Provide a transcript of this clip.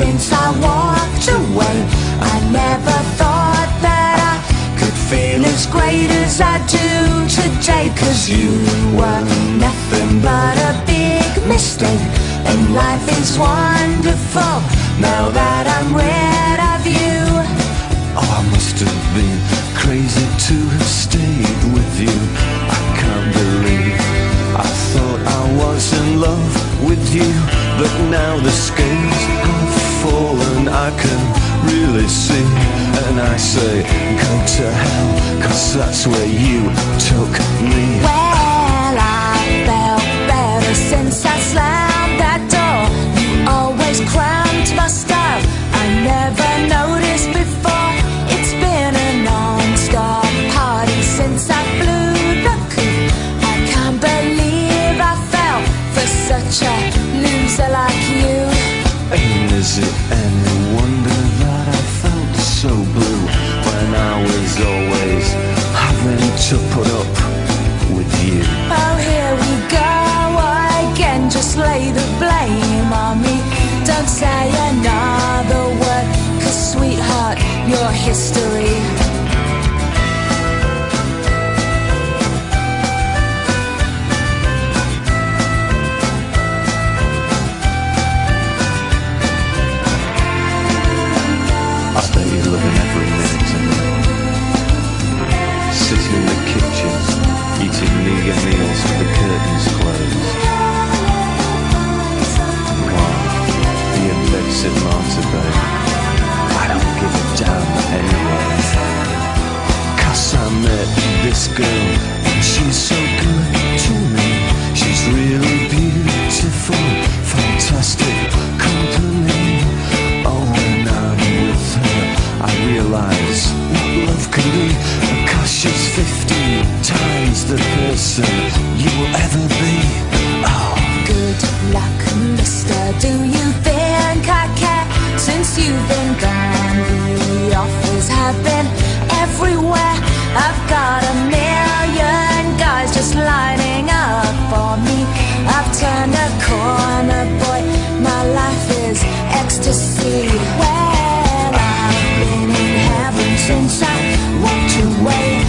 since I walked away. I never thought that I could feel as great as I do today. Cause you were nothing but a big mistake. And life is wonderful now that I'm rid of you. Oh, I must have been crazy to have stayed with you. I can't believe I thought I was in love with you, but now the scales I can really see, and I say, go to hell, cause that's where you took me. Well, I felt better since I slammed that door. You always cramped my style. I never noticed before. It's been a non-stop party since I flew the coop. I can't believe I fell for such a loser like you. And is it any wonder that I felt so blue when I was always having to put up with you? Oh, here we go again. Just lay the blame on me. Don't say another word, cause sweetheart, you're history. The person you will ever be. Oh, Good luck, mister. Do you think I care? Since you've been gone, the offers have been everywhere. I've got a million guys just lining up for me. I've turned a corner, boy. My life is ecstasy. Well, I've been in heaven since I walked away.